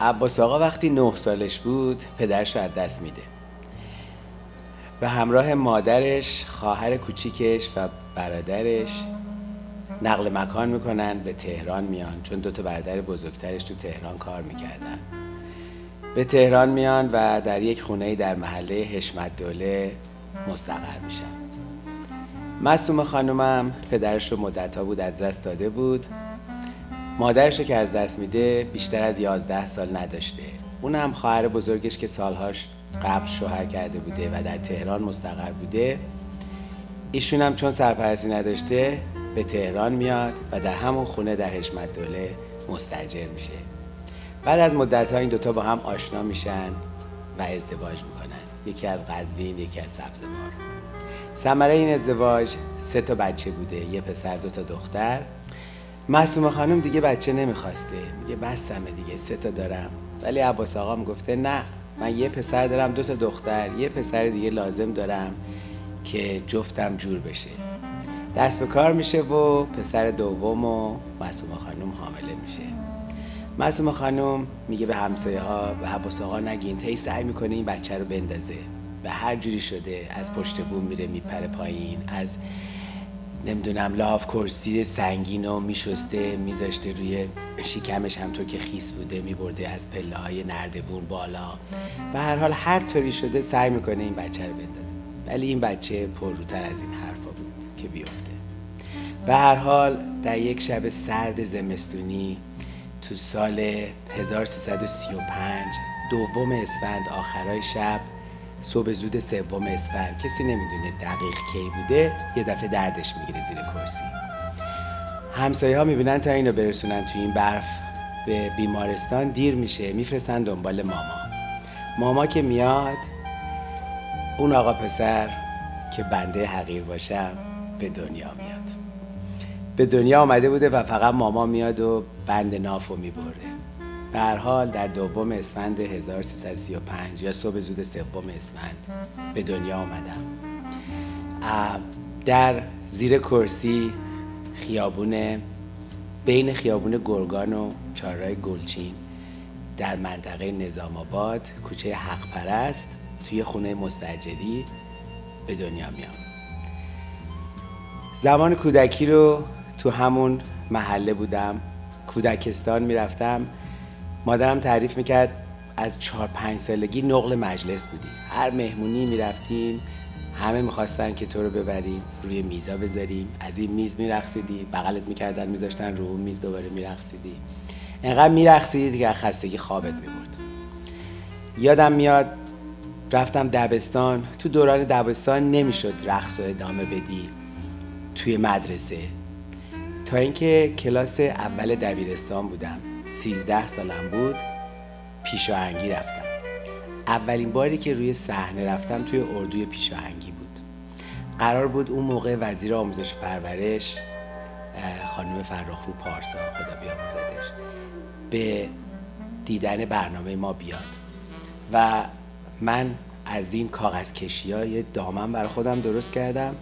عباس آقا وقتی نه سالش بود پدرش رو از دست میده. به همراه مادرش خواهر کوچیکش و برادرش نقل مکان می‌کنن به تهران میان. چون دو تا برادر بزرگترش تو تهران کار می‌کردن. به تهران میان و در یک خونه در محله حشمت دوله مستقر میشن. مصوم خانومم پدرش رو مدت بود از دست داده بود. مادرش که از دست میده بیشتر از یازده سال نداشته. اون هم خواهر بزرگش که سالهاش قبل شوهر کرده بوده و در تهران مستقر بوده. ایشون هم چون سرپرستی نداشته به تهران میاد و در همون خونه در حشمت دوله مستجر میشه. بعد از مدت ها این دوتا با هم آشنا میشن و ازدواج می‌کنن. یکی از قزوین یکی از سبزوار. ثمره این ازدواج سه تا بچه بوده یه پسر دو تا دختر. معصومه خانم دیگه بچه نمی‌خواسته. میگه بستمه دیگه سه تا دارم. ولی عباس آقا گفته نه من یه پسر دارم دو تا دختر. یه پسر دیگه لازم دارم که جفتم جور بشه. دست به کار میشه و پسر دوم و معصومه خانم حامله میشه. معصومه خانم میگه به همسایه ها به عباس آقا نگین تا سعی می‌کنه این بچه رو بندازه. و هر جوری شده از پشت بوم میره میپره پایین از نمی‌دونم لاف کرسی سنگین و میشسته میذاشته روی شکمش همطور که خیس بوده میبرده از پله های نردبون بالا. و هر حال هر طوری شده سعی می‌کنه این بچه رو بندازه. ولی این بچه پرروتر از این حرفا بود که بیفته. به هر حال در یک شب سرد زمستونی تو سال 1335 دوم اسفند آخرای شب صبح زود سوم اسفند. کسی نمی‌دونه دقیق کی بوده. یه دفعه دردش می‌گیره زیر کرسی. همسایه ها می‌بینن تا اینو برسونن تو این برف. به بیمارستان دیر میشه. میفرستن دنبال ماما. ماما که میاد اون آقا پسر که بنده حقیر باشم به دنیا میاد. به دنیا آمده بوده و فقط ماما میاد و بند نافو می‌بره. هر حال در دوم اسفند 1335 یا صبح زود سوم اسفند به دنیا آمدم. در زیر کرسی خیابون بین خیابون گرگان و چهارراه گلچین در منطقه نظام آباد کوچه حق پرست توی خونه مستجری به دنیا میام. زمان کودکی رو تو همون محله بودم کودکستان می‌رفتم. مادرم تعریف می‌کرد از چهار پنج سالگی نقل مجلس بودی هر مهمونی می‌رفتیم همه می‌خواستن که تو رو ببریم روی میزا بذاریم. از این میز میرقصیدی بغلت می‌کردن میذاشتن رو میز دوباره میرقصیدی. انقدر میرقصیدی که خستگی خوابت می‌برد. یادم میاد رفتم دبستان. تو دوران دبستان نمی‌شد رقص و ادامه بدی توی مدرسه. تا اینکه کلاس اول دبیرستان بودم. سیزده سالم بود پیشاهنگی رفتم. اولین باری که روی صحنه رفتم توی اردوی پیشاهنگی بود. قرار بود اون موقع وزیر آموزش پرورش خانم رو پارسا خدا بیاموزدش به دیدن برنامه ما بیاد. و من از این کاغذ کشی ها یه دامن برای خودم درست کردم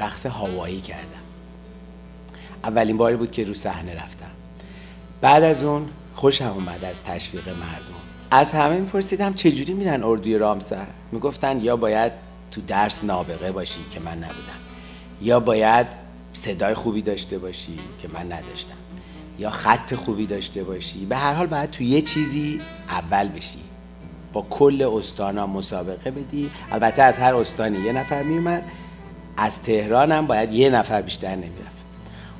رقص هوایی کردم. اولین باری بود که رو صحنه رفتم. بعد از اون خوشم اومد از تشویق مردم. از همه میپرسیدم چجوری میرن اردوی رامسر؟ می‌گفتن یا باید تو درس نابغه باشی که من نبودم یا باید صدای خوبی داشته باشی که من نداشتم یا خط خوبی داشته باشی. به هر حال باید تو یه چیزی اول بشی. با کل استانا مسابقه بدی. البته از هر استانی یه نفر میومد از تهران هم باید یه نفر بیشتر نمی‌رفت.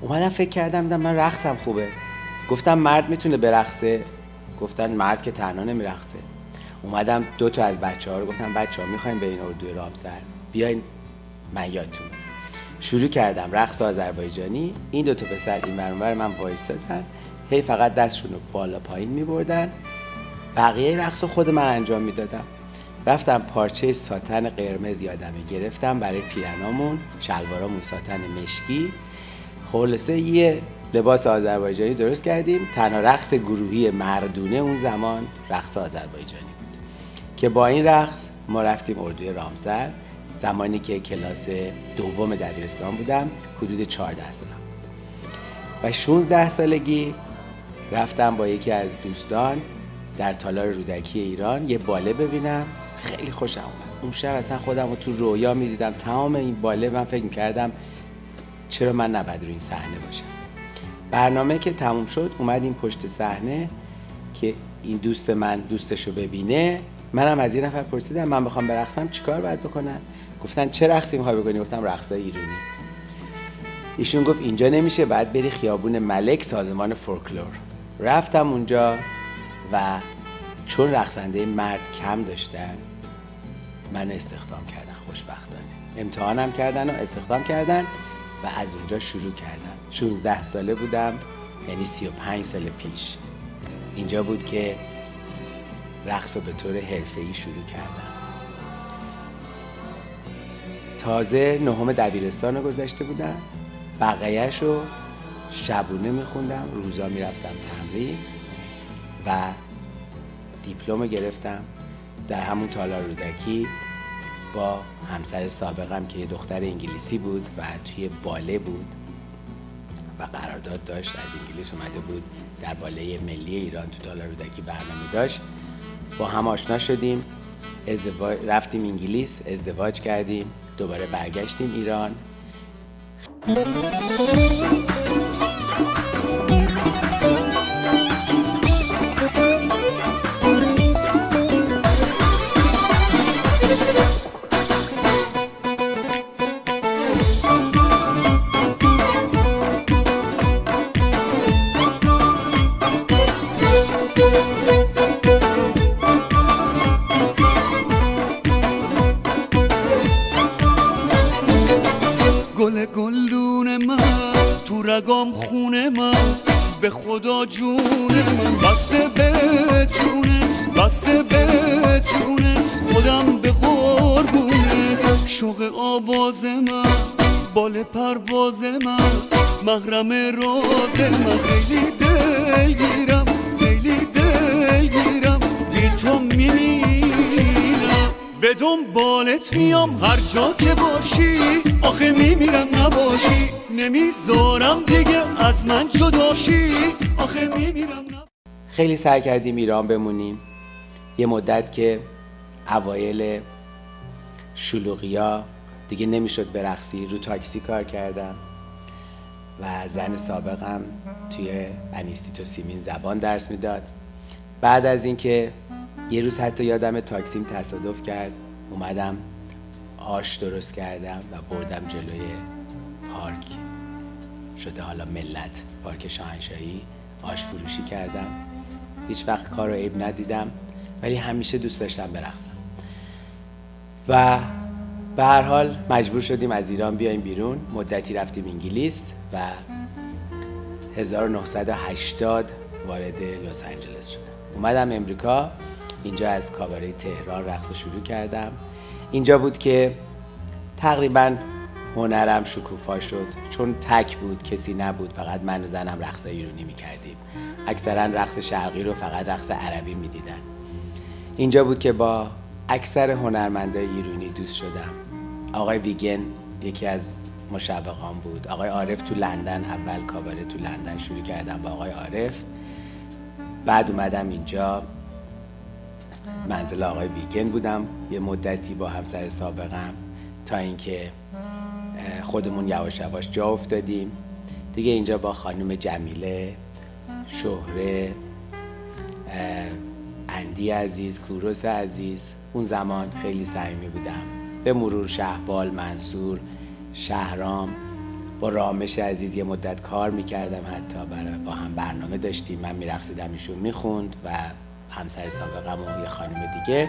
اومدم فکر کردم من رقصم خوبه. گفتم مرد می‌تونه برقصه. گفتن مرد که تنها نمیرقصه. اومدم دو تا از بچه ها رو گفتم بچه ها می‌خوایم به این اردوی رامسر بیاین. من یادتون شروع کردم رقص آذربایجانی. این دو تا پسر این برانور من وایستادن. هی فقط دستشون رو بالا پایین میبردن. بقیه رقص خود من انجام می‌دادم. رفتم پارچه ساتن قرمز یادمه گرفتم برای پیرنامون. شلوارامون ساتن مشکی. خلاصه یه لباس آذربایجانی درست کردیم. تنها رقص گروهی مردونه اون زمان رقص آذربایجانی بود. که با این رقص ما رفتیم اردوی رامسر زمانی که کلاس دوم دبیرستان بودم حدود 14 سالم و 16 سالگی رفتم با یکی از دوستان در تالار رودکی ایران یه باله ببینم. خیلی خوشم اومد. اون شب اصلا خودم رو تو رویا می‌دیدم. تمام این باله من فکر می‌کردم چرا من نباید روی این صحنه باشم. برنامه که تموم شد اومدیم پشت صحنه که این دوست من دوستش رو ببینه. منم از یه نفر پرسیدم من بخوام برقصم چیکار باید بکنم؟ گفتن چه رقصی می‌خوای بکنی؟ گفتم رقصای ایرانی ایشون گفت اینجا نمیشه بعد بری خیابون ملک سازمان فولکلور. رفتم اونجا و چون رقصنده مرد کم داشتن من استخدام کردن خوشبختانه. امتحانم کردن و استخدام کردن و از اونجا شروع کردم 16 ساله بودم یعنی 35 سال پیش. اینجا بود که رقص رو به طور حرفه‌ای شروع کردم. تازه نهم دبیرستان رو گذشته بودم. بقیهش رو شبونه میخوندم روزا می‌رفتم تمرین و دیپلم گرفتم در همون تالار رودکی با همسر سابقم که یه دختر انگلیسی بود و توی باله بود. و قرارداد داشت از انگلیس اومده بود در باله ملی ایران تو تالار رودکی برنامه داشت. با هم آشنا شدیم ازدواج رفتیم انگلیس ازدواج کردیم دوباره برگشتیم ایران. به دنبالت میام هر جا که باشی آخه میمیرم نباشی. نمی‌ذارم دیگه از من جداشی. آخه میمیرم نباشی. خیلی سعی کردیم ایران بمونیم. یه مدت که اوایل شلوغیا دیگه نمی‌شد برقصی رو تاکسی کار کردم و زن سابقم توی انیستیتو سیمین زبان درس می‌داد. بعد از اینکه یه روز حتی یادم تاکسیم تصادف کرد. اومدم آش درست کردم و بردم جلوی پارک. شده حالا ملت پارک شاهنشاهی. آش فروشی کردم. هیچ وقت کار رو عیب ندیدم ولی همیشه دوست داشتم برقصم. و به هر حال مجبور شدیم از ایران بیایم بیرون. مدتی رفتیم انگلیس و 1980 وارد لس آنجلس شدم. اومدم امریکا. اینجا از کاباره تهران رقص شروع کردم. اینجا بود که تقریبا هنرم شکوفا شد. چون تک بود کسی نبود فقط من و زنم رقص ایرانی می‌کردیم. اکثرا رقص شرقی رو فقط رقص عربی می‌دیدن. اینجا بود که با اکثر هنرمنده ایرانی دوست شدم. آقای ویگن یکی از مشوقان بود. آقای عارف تو لندن اول کاباره تو لندن شروع کردم با آقای عارف. بعد اومدم اینجا. منزل آقای ویگن بودم. یه مدتی با همسر سابقم تا اینکه خودمون یواش یواش جا افتادیم. دیگه اینجا با خانم جمیله شهره اندی عزیز کوروس عزیز اون زمان خیلی صمیمی بودم به مرور شهبال منصور شهرام با رامش عزیز یه مدت کار می‌کردم حتی برای با هم برنامه داشتیم. من میرقصیدم ایشون می‌خوند و همسر سابقم و یه خانم دیگه.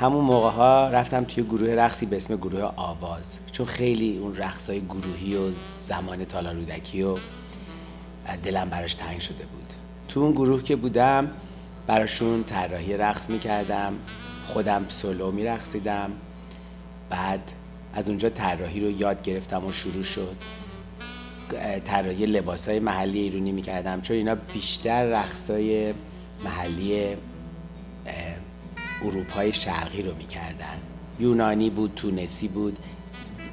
همون موقع ها رفتم توی گروه رقصی به اسم گروه آواز چون خیلی اون رقص های گروهی و زمان تالا رودکی و دلم براش تنگ شده بود. تو اون گروه که بودم براشون طراحی رقص می‌کردم خودم سولو میرقصیدم. بعد از اونجا طراحی رو یاد گرفتم و شروع شد. طراحی لباس های محلی ایرونی می‌کردم چون اینا بیشتر رقص های محلی اروپای شرقی رو می‌کردن. یونانی بود تونسی بود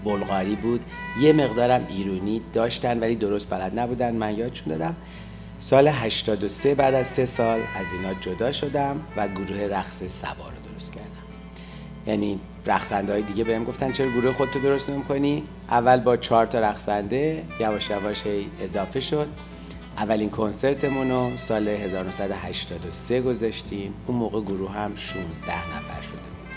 بلغاری بود. یه مقدارم ایرونی داشتن ولی درست بلد نبودن. من یادشون دادم. سال 83 بعد از سه سال از اینا جدا شدم و گروه رقص سبا رو درست کردم. یعنی رقصنده های دیگه بهم گفتن چرا گروه خودتو درست کنی اول با چهار تا رقصنده یواش یواش اضافه شد. اولین کنسرتمون رو سال 1983 گذاشتیم. اون موقع گروه هم 16 نفر شده بود.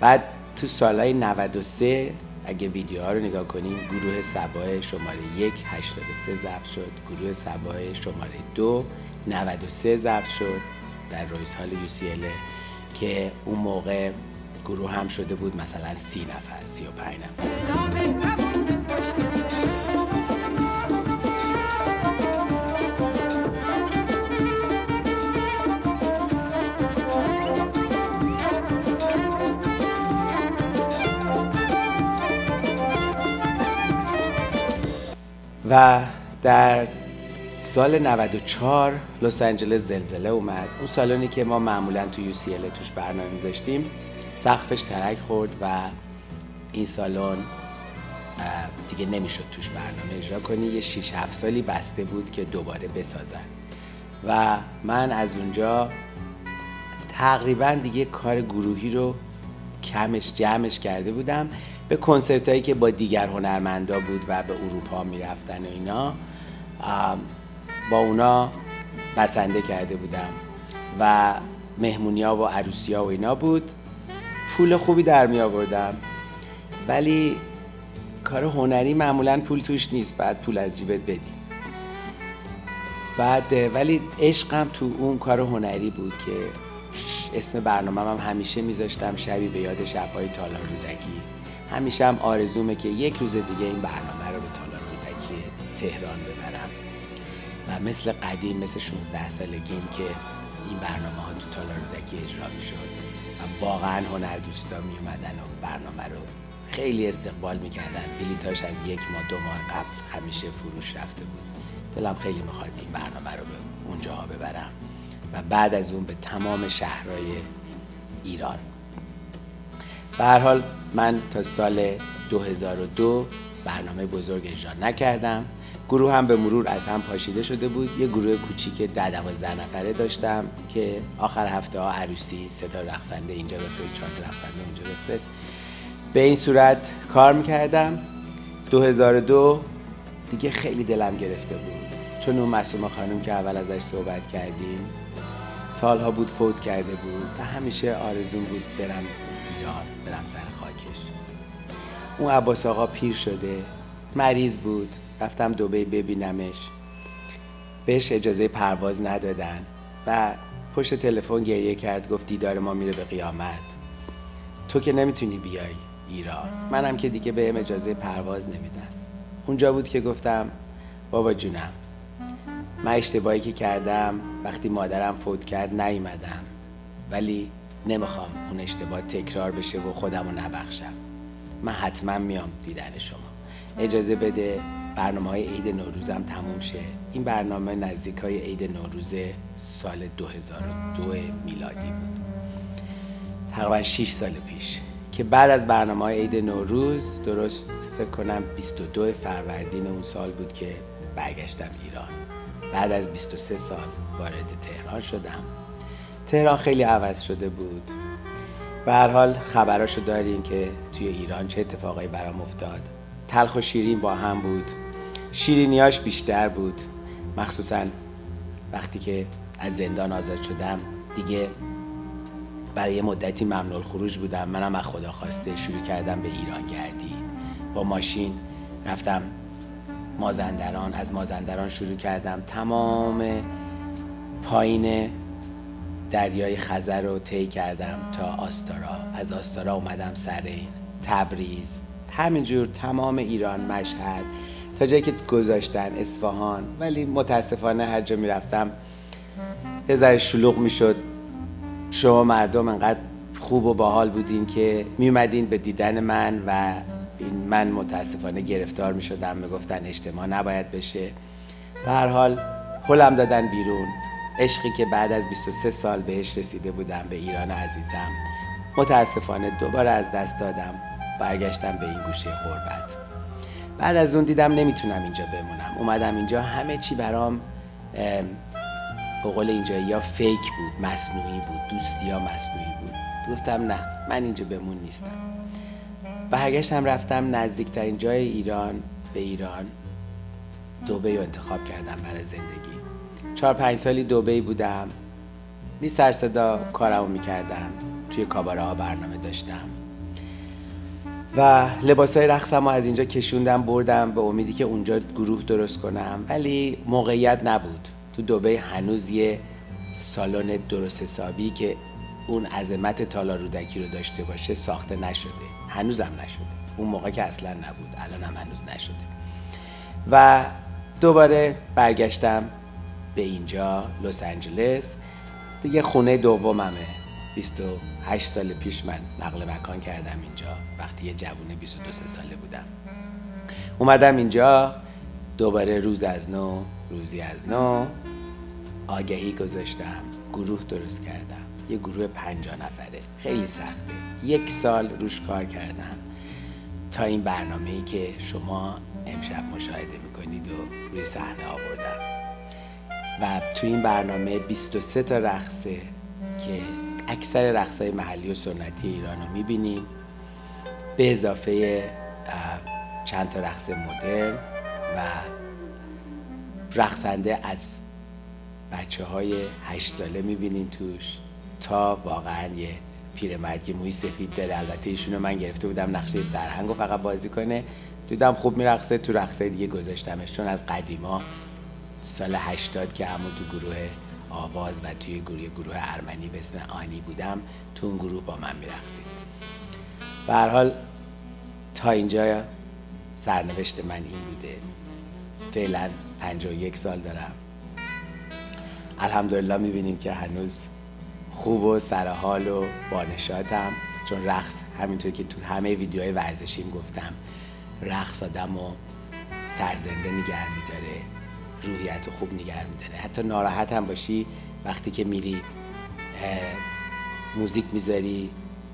بعد تو سالهای 93 اگه ویدیوها رو نگاه کنیم گروه سبای شماره یک 83 ضبط شد. گروه سبای شماره دو 93 ضبط شد در رویس هال یو که اون موقع گروه هم شده بود مثلا سی نفر سی و پنج نفر. و در سال 94 لس آنجلس زلزله اومد. اون سالونی که ما معمولا تو یو توش برنامه میذاشتیم سقفش ترک خورد و این سالن دیگه نمی‌شد توش برنامه اجرا کنی. یه 6 7 سالی بسته بود که دوباره بسازن. و من از اونجا تقریبا دیگه کار گروهی رو کمش جمعش کرده بودم. به کنسرت هایی که با دیگر هنرمندا بود و به اروپا می‌رفتن و اینا با اونا بسنده کرده بودم و مهمونیا و عروسیا و اینا بود. پول خوبی در می آوردم ولی کار هنری معمولا پول توش نیست بعد پول از جیبت بدی. بعد ولی عشقم تو اون کار هنری بود که اسم برنامه هم همیشه میذاشتم شبی به یاد شبهای تالار رودکی. همیشه هم آرزومه که یک روز دیگه این برنامه رو به تالار رودکی تهران ببرم. و مثل قدیم مثل 16 سالگیم که این برنامه ها تو تالار رودکی اجرا می شد و واقعا هنر دوستا می اومدن و برنامه رو خیلی استقبال می‌کردن. بلیتاش از یک ماه دو ماه قبل همیشه فروش رفته بود. دلم خیلی می‌خواد این برنامه رو به اونجاها ببرم و بعد از اون به تمام شهرهای ایران. به حال من تا سال 2002 برنامه بزرگ اجرا نکردم. گروه هم به مرور از هم پاشیده شده بود. یه گروه کوچیک ده دوازده نفره داشتم که آخر هفته ها عروسی سه تا رقصنده اینجا بفرست چهار رقصنده اونجا بفرست. به این صورت کار می‌کردم. 2002 دیگه خیلی دلم گرفته بود. چون اون مسئول خانم که اول ازش صحبت کردیم سالها بود فوت کرده بود و همیشه آرزون بود برم ایران برم سر خاکش. اون عباس آقا پیر شده مریض بود رفتم دوبه ببینمش. بهش اجازه پرواز ندادن و پشت تلفن گریه کرد گفت دیدار ما میره به قیامت. تو که نمی‌تونی بیای ایران. منم که دیگه بهم اجازه پرواز نمیدن. اونجا بود که گفتم بابا جونم من اشتباهی که کردم وقتی مادرم فوت کرد نیومدم. ولی نمی‌خوام اون اشتباه تکرار بشه و خودم رو نبخشم. من حتما میام دیدن شما. اجازه بده برنامه های عید نوروزم تموم شه. این برنامه نزدیک های عید نوروز سال 2002 میلادی بود. تقریبا 6 سال پیش که بعد از برنامه های عید نوروز درست فکر کنم 22 فروردین اون سال بود که برگشتم ایران. بعد از 23 سال وارد تهران شدم. تهران خیلی عوض شده بود. به هر حال خبراشو داریم که توی ایران چه اتفاقایی برام افتاد. تلخ و شیرین با هم بود. شیرینیاش بیشتر بود. مخصوصا وقتی که از زندان آزاد شدم دیگه برای مدتی ممنوع خروج بودم. منم از خدا خواسته شروع کردم به ایران گردی. با ماشین رفتم مازندران. از مازندران شروع کردم. تمام پایین دریای خزر رو طی کردم تا آستارا. از آستارا اومدم سرین تبریز. همینجور تمام ایران مشهد. تا جایی که گذاشتن اصفهان ولی متاسفانه هر جا می‌رفتم یه ذره شلوغ می‌شد. شما مردم انقدر خوب و باحال بودین که میومدین به دیدن من و این من متاسفانه گرفتار می‌شدم. می‌گفتن اجتماع نباید بشه. و هر حال پلم دادن بیرون. عشقی که بعد از 23 سال بهش رسیده بودم به ایران عزیزم متاسفانه دوباره از دست دادم برگشتم به این گوشه غربت. بعد از اون دیدم نمی‌تونم اینجا بمونم. اومدم اینجا همه چی برام به قول اینجا یا فیک بود مصنوعی بود دوستی یا مصنوعی بود. گفتم نه من اینجا بمون نیستم. برگشتم رفتم نزدیکترین جای ایران به ایران دوبه انتخاب کردم برای زندگی. چهار پنج سالی دوبه بودم. بی سر صدا کارمو می‌کردم. توی کاباره ها برنامه داشتم. و لباس های رقصم از اینجا کشوندم بردم به امیدی که اونجا گروه درست کنم. ولی موقعیت نبود. تو دوبه هنوز یه سالن درست حسابی که اون عظمت تالا رودکی رو داشته باشه ساخته نشده. هنوزم نشده. اون موقع که اصلا نبود. الان هم هنوز نشده. و دوباره برگشتم به اینجا لس آنجلس دیگه خونه دوممه. 28 سال پیش من نقل مکان کردم اینجا. وقتی یه جوون 22 ساله بودم. اومدم اینجا. دوباره روز از نو روزی از نو. آگهی گذاشتم. گروه درست کردم. یه گروه پنجا نفره. خیلی سخته. یک سال روش کار کردم. تا این برنامه ای که شما امشب مشاهده می‌کنید و روی صحنه آوردم. و تو این برنامه 23 تا رقصه که اکثر رقصهای محلی و سنتی ایران رو می‌بینیم. به اضافه چند تا رقص مدرن و رقصنده از بچه های هشت ساله می‌بینیم توش تا واقعا یه پیرمرد که موی سفید داره. البته ایشونو من گرفته بودم نقشه سرهنگ و فقط بازی کنه. دیدم خوب میرقصه تو رقصه دیگه گذاشتمش. چون از قدیما سال هشتاد که همون تو گروه آواز و توی گروه گروه ارمنی به اسم آنی بودم تو اون گروه با من میرقصید. به هر حال تا اینجا سرنوشت من این بوده. فعلا 51 سال دارم. الحمدلله می‌بینیم که هنوز خوب و سرحال و بانشاتم چون رقص همینطور که تو همه ویدیوهای ورزشیم گفتم رقص آدم و سرزنده نگر میداره. روحیت خوب نگر میداره. حتی ناراحت هم باشی وقتی که میری موزیک می‌ذاری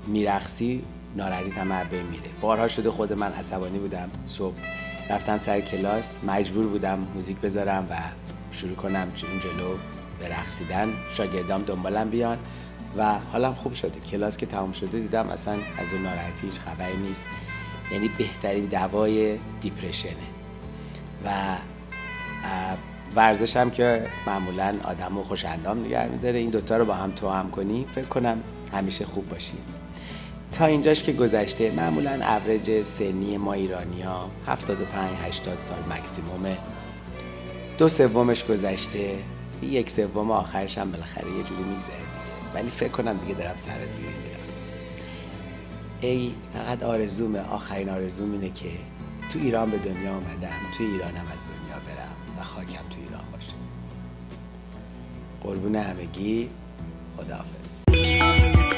میرقصی ناراحتی هم بین میره. بارها شده خود من عصبانی بودم. صبح رفتم سر کلاس مجبور بودم موزیک بذارم و شروع کنم اون جلو به رقصیدن. شاگردام دنبالم بیان و حالم خوب شده. کلاس که تمام شده دیدم اصلا از اون ناراحتی هیچ خبری نیست. یعنی بهترین دوای دیپرشنه. و ورزش هم که معمولا آدم و خوش اندام نگر میداره. این دوتا رو با هم تو هم کنی فکر کنم همیشه خوب باشیم تا اینجاش که گذشته معمولا اوریج سنی ما ایرانی ها 75 80 سال مکسیمومه. دو سومش گذشته یک سوم آخرش هم بالاخره یه جوری میگذره دیگه. ولی فکر کنم دیگه دارم سر زیر میرم. ای فقط آرزومه. آخرین آرزوم اینه که تو ایران به دنیا آمدم تو ایرانم از دنیا. خاکم تو ایران باشه قربون همگی. خداحافظ.